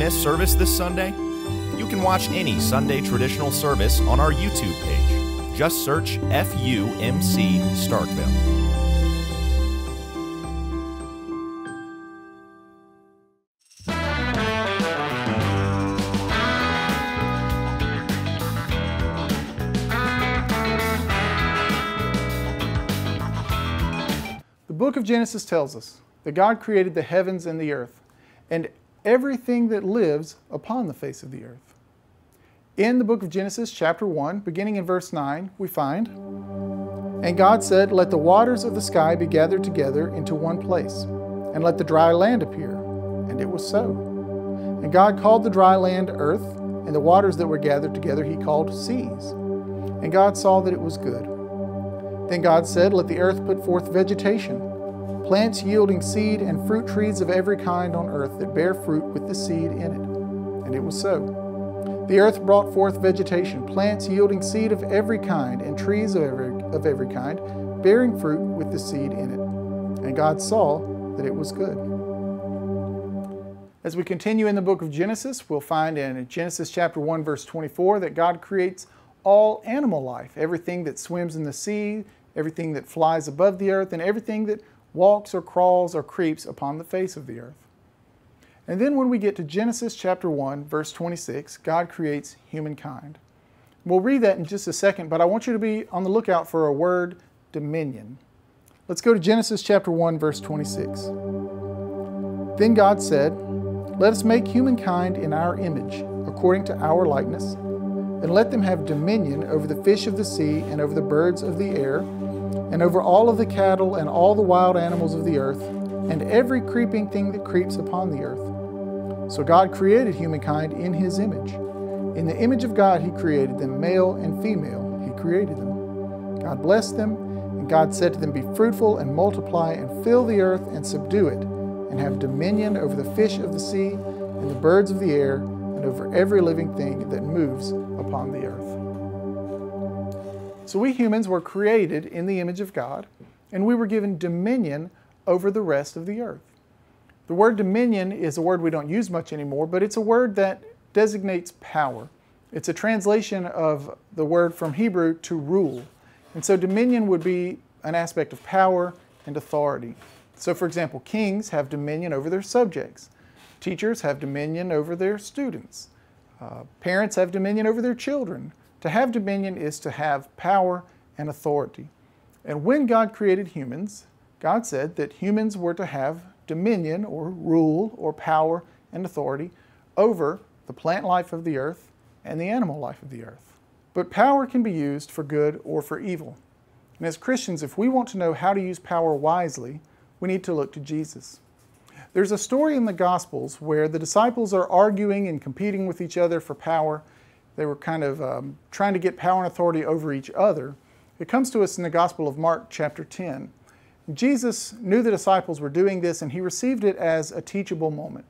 missed service this Sunday? You can watch any Sunday traditional service on our YouTube page. Just search FUMC Starkville. The book of Genesis tells us that God created the heavens and the earth and everything that lives upon the face of the earth. In the book of Genesis, chapter 1, beginning in verse 9, we find, And God said, Let the waters of the sky be gathered together into one place, and let the dry land appear. And it was so. And God called the dry land earth, and the waters that were gathered together he called seas. And God saw that it was good. Then God said, Let the earth put forth vegetation plants yielding seed and fruit trees of every kind on earth that bear fruit with the seed in it. And it was so. The earth brought forth vegetation, plants yielding seed of every kind, and trees of every, of every kind, bearing fruit with the seed in it. And God saw that it was good. As we continue in the book of Genesis, we'll find in Genesis chapter 1, verse 24, that God creates all animal life, everything that swims in the sea, everything that flies above the earth, and everything that walks or crawls or creeps upon the face of the earth. And then when we get to Genesis chapter 1, verse 26, God creates humankind. We'll read that in just a second, but I want you to be on the lookout for a word, dominion. Let's go to Genesis chapter 1, verse 26. Then God said, Let us make humankind in our image, according to our likeness, and let them have dominion over the fish of the sea and over the birds of the air and over all of the cattle and all the wild animals of the earth, and every creeping thing that creeps upon the earth. So God created humankind in his image. In the image of God he created them, male and female, he created them. God blessed them, and God said to them, Be fruitful and multiply, and fill the earth and subdue it, and have dominion over the fish of the sea, and the birds of the air, and over every living thing that moves upon the earth. So we humans were created in the image of God, and we were given dominion over the rest of the earth. The word dominion is a word we don't use much anymore, but it's a word that designates power. It's a translation of the word from Hebrew to rule. And so dominion would be an aspect of power and authority. So, for example, kings have dominion over their subjects, teachers have dominion over their students, uh, parents have dominion over their children, to have dominion is to have power and authority. And when God created humans, God said that humans were to have dominion or rule or power and authority over the plant life of the earth and the animal life of the earth. But power can be used for good or for evil. And as Christians, if we want to know how to use power wisely, we need to look to Jesus. There's a story in the Gospels where the disciples are arguing and competing with each other for power they were kind of um, trying to get power and authority over each other. It comes to us in the Gospel of Mark, chapter 10. Jesus knew the disciples were doing this and he received it as a teachable moment.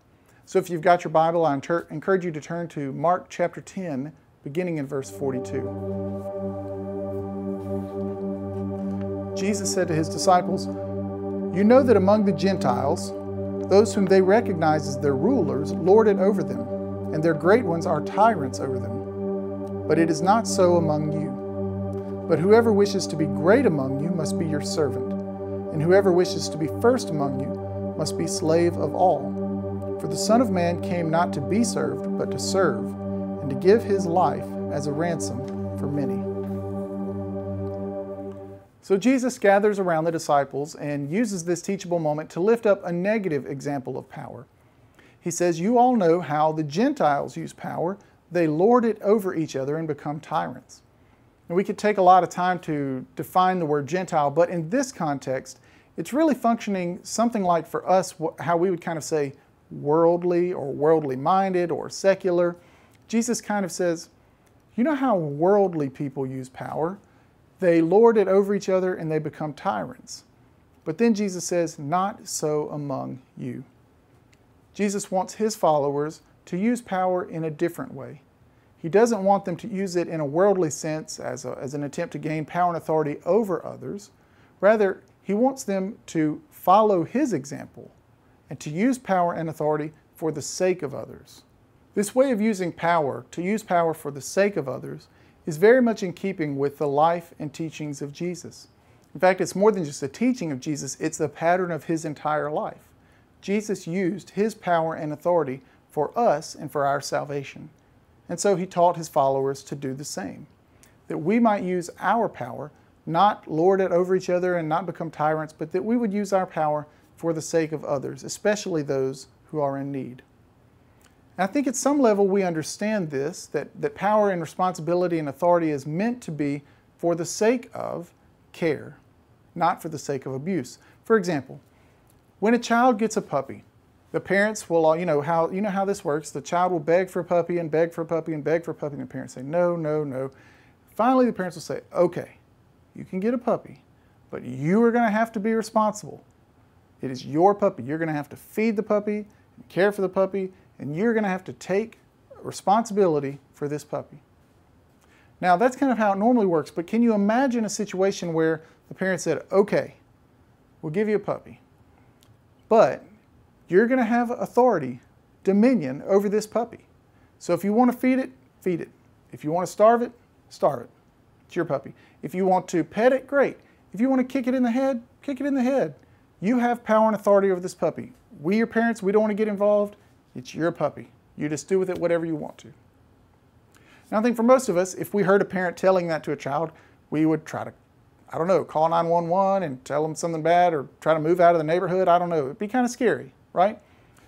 So if you've got your Bible, I encourage you to turn to Mark chapter 10, beginning in verse 42. Jesus said to his disciples, You know that among the Gentiles, those whom they recognize as their rulers lord it over them, and their great ones are tyrants over them. But it is not so among you. But whoever wishes to be great among you must be your servant, and whoever wishes to be first among you must be slave of all. For the Son of Man came not to be served, but to serve, and to give his life as a ransom for many. So Jesus gathers around the disciples and uses this teachable moment to lift up a negative example of power. He says, You all know how the Gentiles use power they lord it over each other and become tyrants. And we could take a lot of time to define the word Gentile, but in this context, it's really functioning something like for us how we would kind of say worldly or worldly minded or secular. Jesus kind of says, you know how worldly people use power? They lord it over each other and they become tyrants. But then Jesus says, not so among you. Jesus wants his followers to use power in a different way. He doesn't want them to use it in a worldly sense as, a, as an attempt to gain power and authority over others. Rather, he wants them to follow his example and to use power and authority for the sake of others. This way of using power, to use power for the sake of others, is very much in keeping with the life and teachings of Jesus. In fact, it's more than just a teaching of Jesus, it's the pattern of his entire life. Jesus used his power and authority for us and for our salvation. And so he taught his followers to do the same, that we might use our power, not lord it over each other and not become tyrants, but that we would use our power for the sake of others, especially those who are in need. And I think at some level we understand this that, that power and responsibility and authority is meant to be for the sake of care, not for the sake of abuse. For example, when a child gets a puppy, the parents will, you know how you know how this works. The child will beg for a puppy and beg for a puppy and beg for a puppy, and the parents say no, no, no. Finally, the parents will say, "Okay, you can get a puppy, but you are going to have to be responsible. It is your puppy. You're going to have to feed the puppy, and care for the puppy, and you're going to have to take responsibility for this puppy. Now, that's kind of how it normally works, but can you imagine a situation where the parent said, okay, we'll give you a puppy, but you're going to have authority, dominion over this puppy. So if you want to feed it, feed it. If you want to starve it, starve it. It's your puppy. If you want to pet it, great. If you want to kick it in the head, kick it in the head. You have power and authority over this puppy. We, your parents, we don't want to get involved. It's your puppy. You just do with it whatever you want to. Now, I think for most of us, if we heard a parent telling that to a child, we would try to, I don't know, call 911 and tell them something bad or try to move out of the neighborhood. I don't know. It'd be kind of scary, right?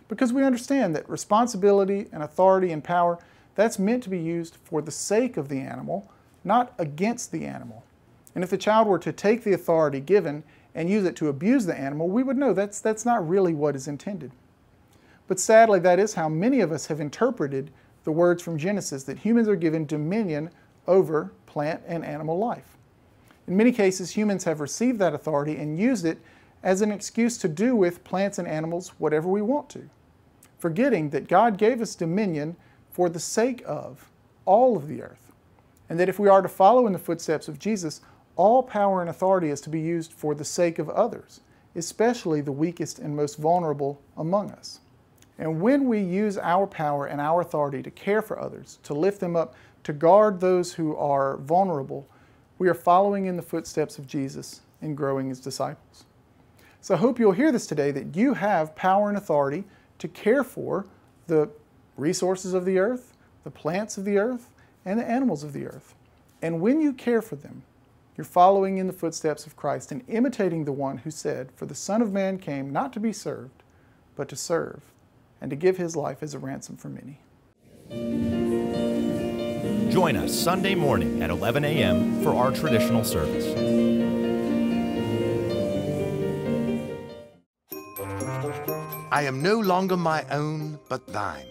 Because we understand that responsibility and authority and power, that's meant to be used for the sake of the animal, not against the animal. And if the child were to take the authority given and use it to abuse the animal, we would know that's, that's not really what is intended. But sadly, that is how many of us have interpreted the words from Genesis that humans are given dominion over plant and animal life. In many cases, humans have received that authority and used it as an excuse to do with plants and animals whatever we want to, forgetting that God gave us dominion for the sake of all of the earth, and that if we are to follow in the footsteps of Jesus, all power and authority is to be used for the sake of others, especially the weakest and most vulnerable among us. And when we use our power and our authority to care for others, to lift them up, to guard those who are vulnerable, we are following in the footsteps of Jesus and growing as disciples. So I hope you'll hear this today that you have power and authority to care for the resources of the earth, the plants of the earth, and the animals of the earth. And when you care for them, you're following in the footsteps of Christ and imitating the one who said, For the Son of Man came not to be served, but to serve and to give his life as a ransom for many. Join us Sunday morning at 11 a.m. for our traditional service. I am no longer my own, but thine.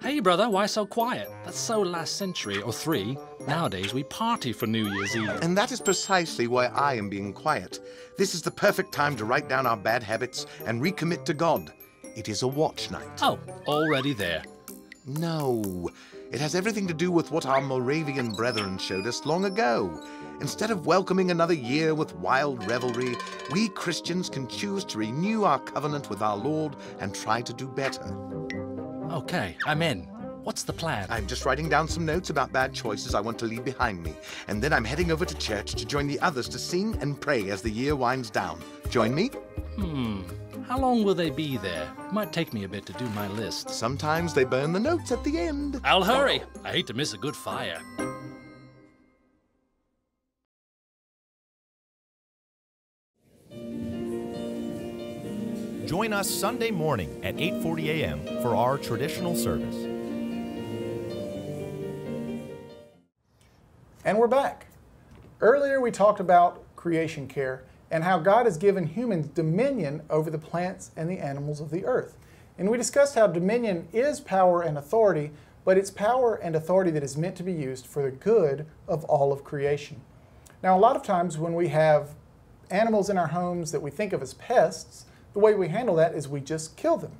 Hey, brother, why so quiet? That's so last century or three. Nowadays, we party for New Year's Eve. And that is precisely why I am being quiet. This is the perfect time to write down our bad habits and recommit to God. It is a watch night. Oh, already there. No, it has everything to do with what our Moravian brethren showed us long ago. Instead of welcoming another year with wild revelry, we Christians can choose to renew our covenant with our Lord and try to do better. Okay, I'm in. What's the plan? I'm just writing down some notes about bad choices I want to leave behind me, and then I'm heading over to church to join the others to sing and pray as the year winds down. Join me? Hmm. How long will they be there? Might take me a bit to do my list. Sometimes they burn the notes at the end. I'll hurry. I hate to miss a good fire. Join us Sunday morning at 8:40 a.m. for our traditional service. And we're back. Earlier we talked about creation care and how God has given humans dominion over the plants and the animals of the earth. And we discussed how dominion is power and authority, but it's power and authority that is meant to be used for the good of all of creation. Now, a lot of times when we have animals in our homes that we think of as pests, the way we handle that is we just kill them.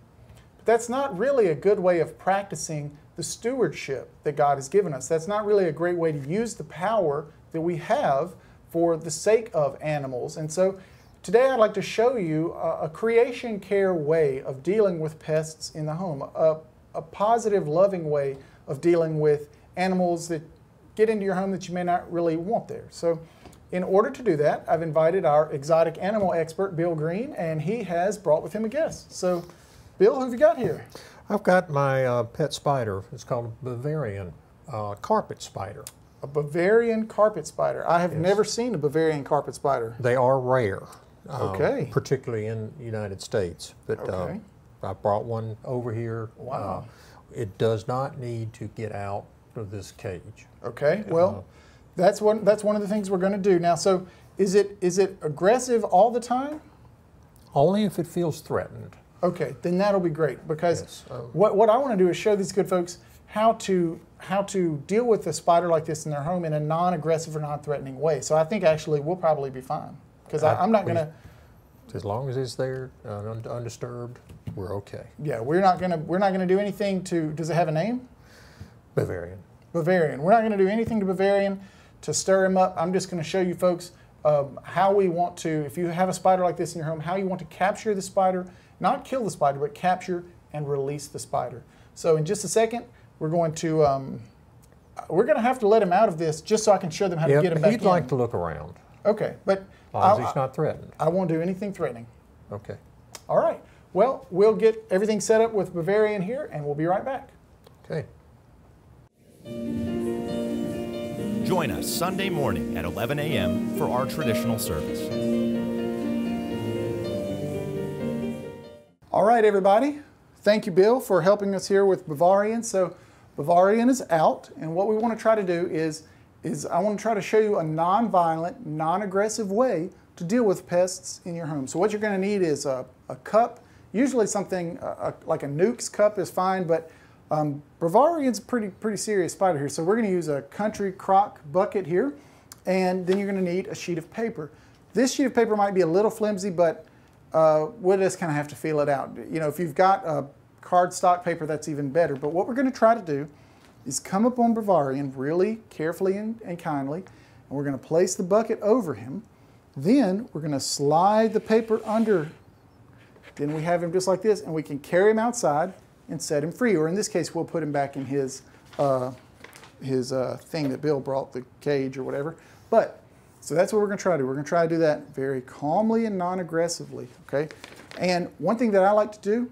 But that's not really a good way of practicing the stewardship that God has given us. That's not really a great way to use the power that we have for the sake of animals. And so today I'd like to show you a, a creation care way of dealing with pests in the home, a, a positive, loving way of dealing with animals that get into your home that you may not really want there. So, in order to do that, I've invited our exotic animal expert, Bill Green, and he has brought with him a guest. So, Bill, who have you got here? I've got my uh, pet spider. It's called a Bavarian uh, carpet spider. A Bavarian carpet spider. I have never seen a Bavarian carpet spider. They are rare, um, Okay. particularly in the United States. But Okay. uh, I brought one over here. Wow. Uh, it does not need to get out of this cage. Okay, well, that's one, that's one of the things we're going to do. Now, so is it, is it aggressive all the time? Only if it feels threatened. Okay, then that'll be great because Yes, um, what, what I want to do is show these good folks how to how to deal with a spider like this in their home in a non-aggressive or non-threatening way. So I think actually we'll probably be fine because I'm not going to. As long as it's there, uh, undisturbed, we're okay. Yeah, we're not going to we're not going to do anything to. Does it have a name? Bavarian. Bavarian. We're not going to do anything to Bavarian to stir him up. I'm just going to show you folks um, how we want to, if you have a spider like this in your home, how you want to capture the spider, not kill the spider, but capture and release the spider. So in just a second, we're going to um, we're going to have to let him out of this just so I can show them how to get him back he'd in. like to look around, Okay, but as I, he's not threatened. I won't do anything threatening. Okay. All right. Well, we'll get everything set up with Bavarian here, and we'll be right back. Okay. Join us Sunday morning at 11 a.m. for our traditional service. All right, everybody. Thank you, Bill, for helping us here with Bavarian. So, Bavarian is out, and what we want to try to do is, is I want to try to show you a non-violent, non-aggressive way to deal with pests in your home. So, what you're going to need is a, a cup. Usually, something a, like a Nuke's cup is fine, but um, Bavarian's a pretty pretty serious spider here. So, we're going to use a country crock bucket here, and then you're going to need a sheet of paper. This sheet of paper might be a little flimsy, but uh, we'll just kind of have to feel it out. You know, if you've got a cardstock paper, that's even better. But what we're going to try to do is come up on Bavarian really carefully and, and kindly, and we're going to place the bucket over him. Then we're going to slide the paper under. Then we have him just like this, and we can carry him outside and set him free. Or in this case, we'll put him back in his uh, his uh, thing that Bill brought, the cage or whatever. But so that's what we're going to try to do. We're going to try to do that very calmly and non-aggressively. Okay. And one thing that I like to do,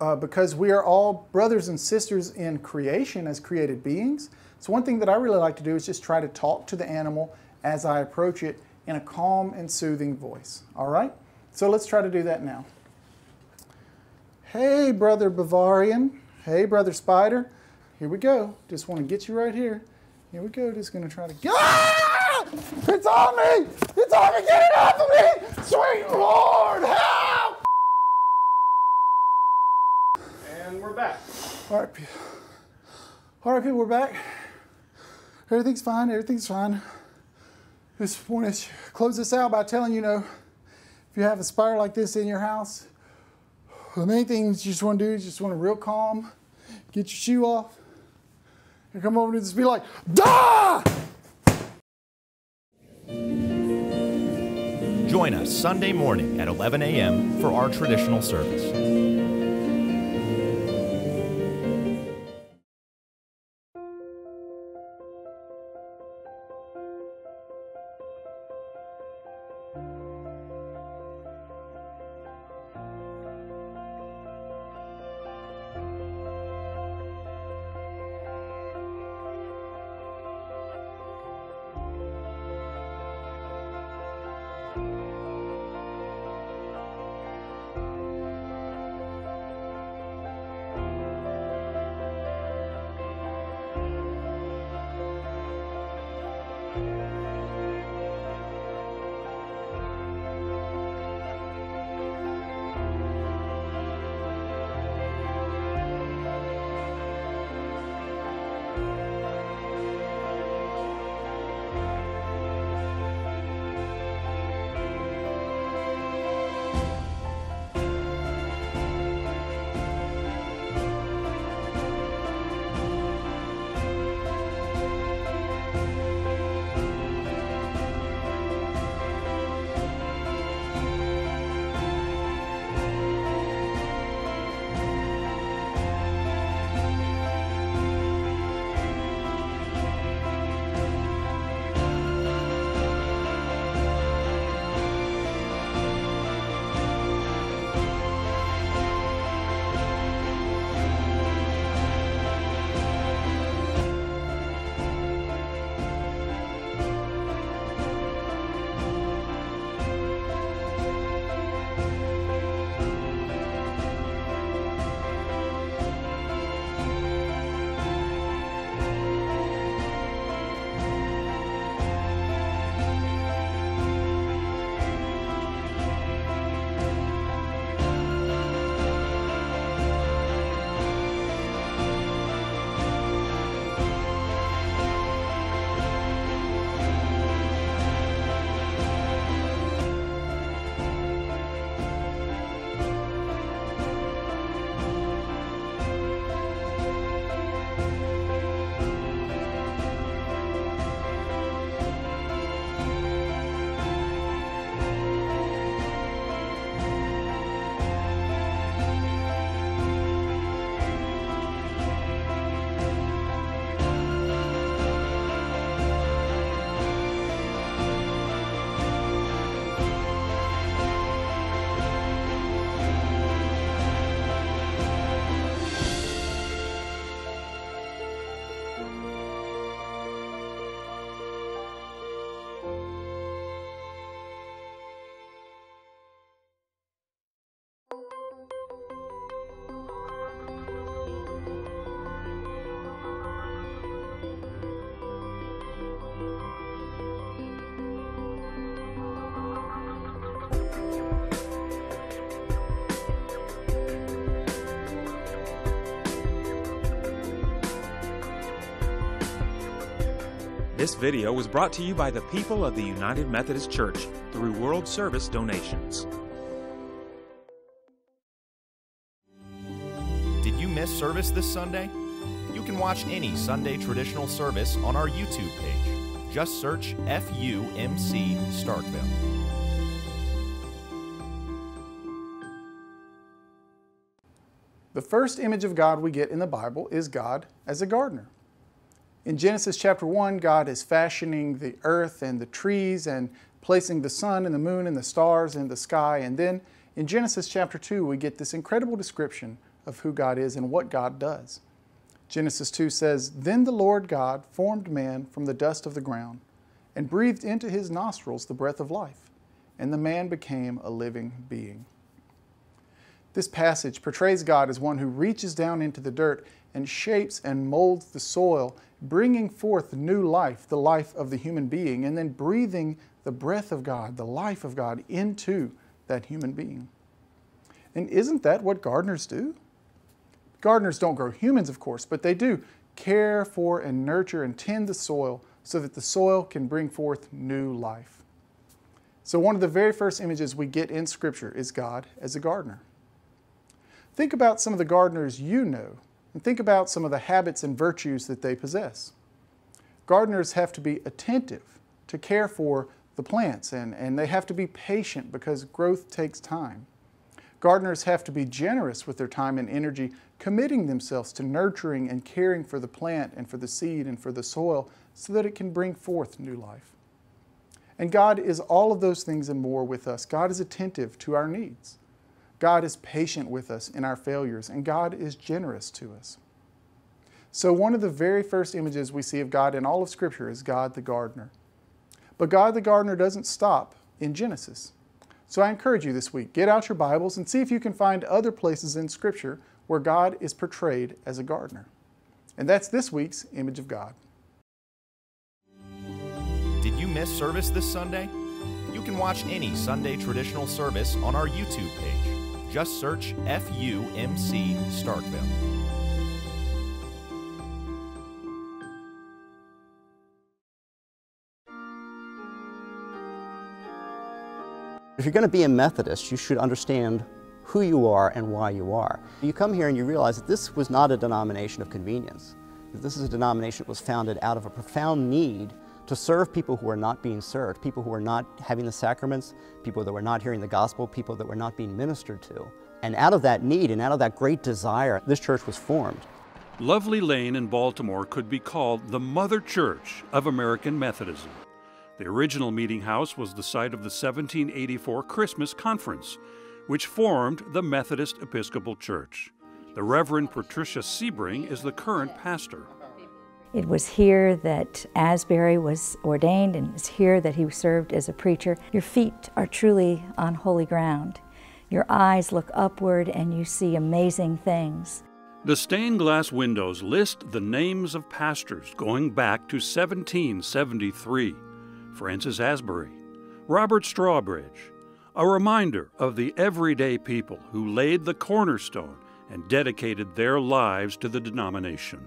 uh, because we are all brothers and sisters in creation as created beings. So one thing that I really like to do is just try to talk to the animal as I approach it in a calm and soothing voice. All right. So let's try to do that now. Hey, brother Bavarian. Hey, brother Spider. Here we go. Just want to get you right here. Here we go. Just going to try to get. Ah! It's on me! It's on me! Get it off of me! Sweet Lord, help! And we're back. All right, pe- all right, people, we're back. Everything's fine. Everything's fine. Just want to close this out by telling you, know, if you have a spider like this in your house, the main thing you just want to do is just want to real calm, get your shoe off, and come over and just be like, die! Join us Sunday morning at 11 a.m. for our traditional service. This video was brought to you by the people of the United Methodist Church through World Service donations. Did you miss service this Sunday? You can watch any Sunday traditional service on our YouTube page. Just search FUMC Starkville. The first image of God we get in the Bible is God as a gardener. In Genesis chapter 1, God is fashioning the earth and the trees and placing the sun and the moon and the stars in the sky. And then in Genesis chapter 2, we get this incredible description of who God is and what God does. Genesis 2 says, Then the Lord God formed man from the dust of the ground and breathed into his nostrils the breath of life, and the man became a living being. This passage portrays God as one who reaches down into the dirt and shapes and molds the soil, bringing forth new life, the life of the human being, and then breathing the breath of God, the life of God, into that human being. And isn't that what gardeners do? Gardeners don't grow humans, of course, but they do care for and nurture and tend the soil so that the soil can bring forth new life. So, one of the very first images we get in Scripture is God as a gardener. Think about some of the gardeners you know, and think about some of the habits and virtues that they possess. Gardeners have to be attentive to care for the plants, and, and they have to be patient because growth takes time. Gardeners have to be generous with their time and energy, committing themselves to nurturing and caring for the plant and for the seed and for the soil so that it can bring forth new life. And God is all of those things and more with us. God is attentive to our needs. God is patient with us in our failures, and God is generous to us. So, one of the very first images we see of God in all of Scripture is God the gardener. But God the gardener doesn't stop in Genesis. So, I encourage you this week get out your Bibles and see if you can find other places in Scripture where God is portrayed as a gardener. And that's this week's Image of God. Did you miss service this Sunday? You can watch any Sunday traditional service on our YouTube page. Just search FUMC Starkville. If you're going to be a Methodist, you should understand who you are and why you are. You come here and you realize that this was not a denomination of convenience. This is a denomination that was founded out of a profound need to serve people who are not being served, people who are not having the sacraments, people that were not hearing the gospel, people that were not being ministered to. And out of that need and out of that great desire, this church was formed. Lovely Lane in Baltimore could be called the mother church of American Methodism. The original meeting house was the site of the 1784 Christmas Conference, which formed the Methodist Episcopal Church. The Reverend Patricia Sebring is the current pastor. It was here that Asbury was ordained, and it's here that he served as a preacher. Your feet are truly on holy ground. Your eyes look upward and you see amazing things. The stained glass windows list the names of pastors going back to 1773 Francis Asbury, Robert Strawbridge, a reminder of the everyday people who laid the cornerstone and dedicated their lives to the denomination.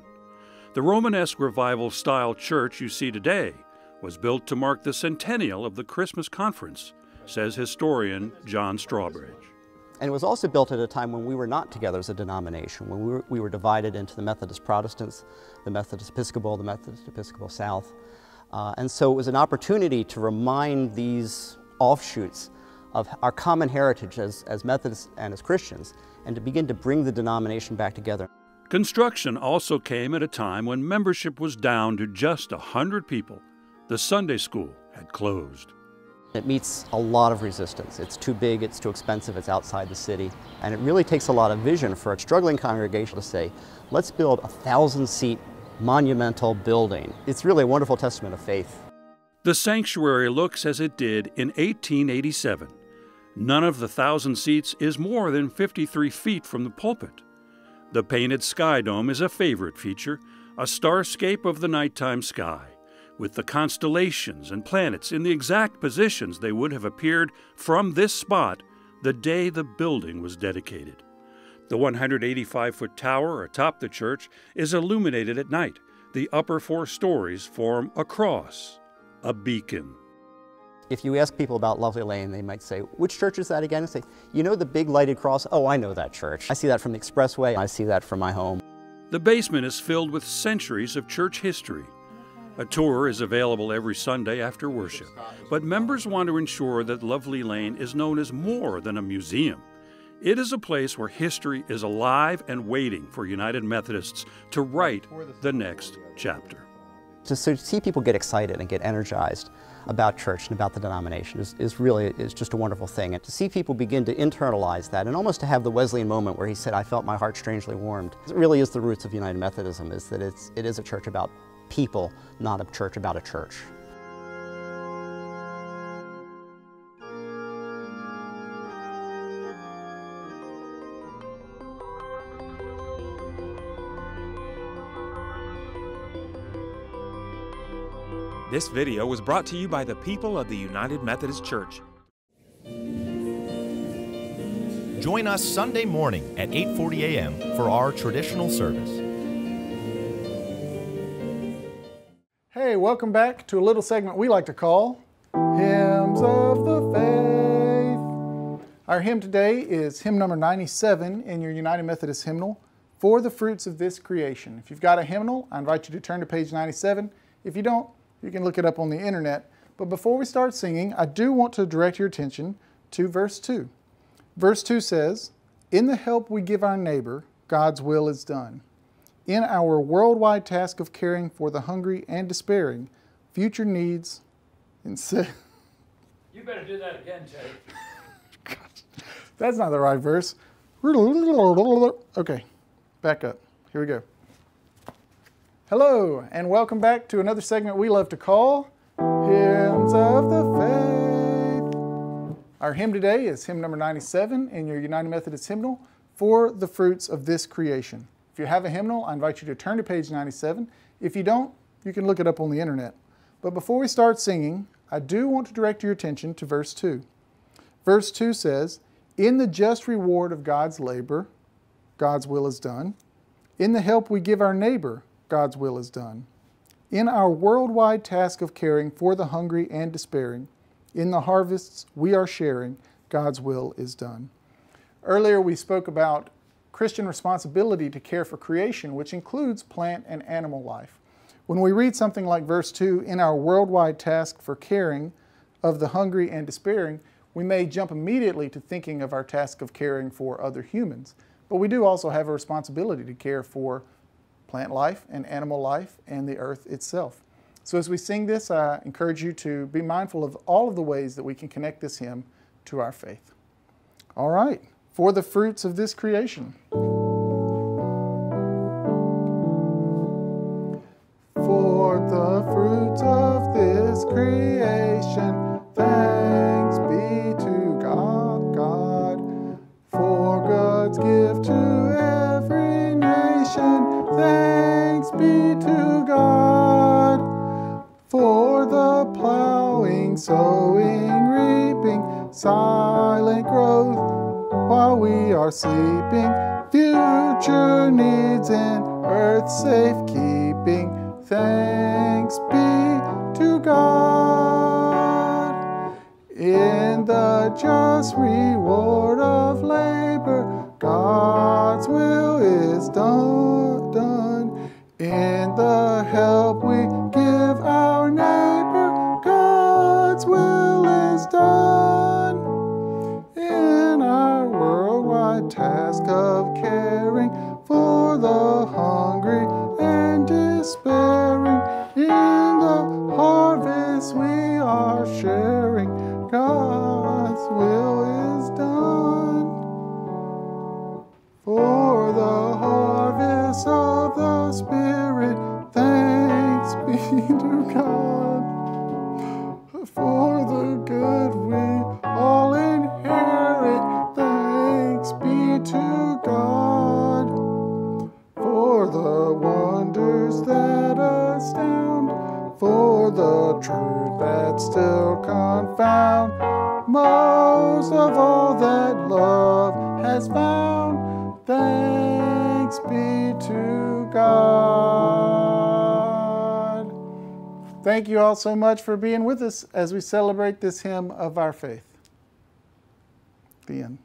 The Romanesque Revival style church you see today was built to mark the centennial of the Christmas conference, says historian John Strawbridge. And it was also built at a time when we were not together as a denomination, when we were, we were divided into the Methodist Protestants, the Methodist Episcopal, the Methodist Episcopal South. Uh, and so it was an opportunity to remind these offshoots of our common heritage as, as Methodists and as Christians, and to begin to bring the denomination back together. Construction also came at a time when membership was down to just a 100 people. The Sunday school had closed. It meets a lot of resistance. It's too big, it's too expensive, it's outside the city. And it really takes a lot of vision for a struggling congregation to say, let's build a thousand seat monumental building. It's really a wonderful testament of faith. The sanctuary looks as it did in 1887. None of the thousand seats is more than 53 feet from the pulpit. The painted sky dome is a favorite feature, a starscape of the nighttime sky, with the constellations and planets in the exact positions they would have appeared from this spot the day the building was dedicated. The 185 foot tower atop the church is illuminated at night, The upper four stories form a cross, a beacon. If you ask people about Lovely Lane, they might say, which church is that again? And say, you know the big lighted cross? Oh, I know that church. I see that from the expressway. I see that from my home. The basement is filled with centuries of church history. A tour is available every Sunday after worship, but members want to ensure that Lovely Lane is known as more than a museum. It is a place where history is alive and waiting for United Methodists to write the next chapter. To see people get excited and get energized about church and about the denomination is, is really is just a wonderful thing. And to see people begin to internalize that and almost to have the Wesleyan moment where he said, I felt my heart strangely warmed. It really is the roots of United Methodism, is that it's, it is a church about people, not a church about a church. This video was brought to you by the people of the United Methodist Church. Join us Sunday morning at 8:40 a.m. for our traditional service. Hey, welcome back to a little segment we like to call Hymns of the Faith. Our hymn today is hymn number 97 in your United Methodist hymnal, For the Fruits of This Creation. If you've got a hymnal, I invite you to turn to page 97. If you don't, you can look it up on the internet. But before we start singing, I do want to direct your attention to verse 2. Verse 2 says, In the help we give our neighbor, God's will is done. In our worldwide task of caring for the hungry and despairing, future needs and se- You better do that again, Jake. That's not the right verse. Okay, back up. Here we go. Hello, and welcome back to another segment we love to call Hymns of the Faith. Our hymn today is hymn number 97 in your United Methodist hymnal, For the Fruits of This Creation. If you have a hymnal, I invite you to turn to page 97. If you don't, you can look it up on the internet. But before we start singing, I do want to direct your attention to verse 2. Verse 2 says, In the just reward of God's labor, God's will is done. In the help we give our neighbor, God's will is done. In our worldwide task of caring for the hungry and despairing, in the harvests we are sharing, God's will is done. Earlier we spoke about Christian responsibility to care for creation, which includes plant and animal life. When we read something like verse 2, in our worldwide task for caring of the hungry and despairing, we may jump immediately to thinking of our task of caring for other humans. But we do also have a responsibility to care for plant life and animal life and the earth itself. So as we sing this, I encourage you to be mindful of all of the ways that we can connect this hymn to our faith. All right, for the fruits of this creation. Just reward of labor, God's will is done. The truth that still confound, most of all that love has found, thanks be to God. thank you all so much for being with us as we celebrate this hymn of our faith. The end.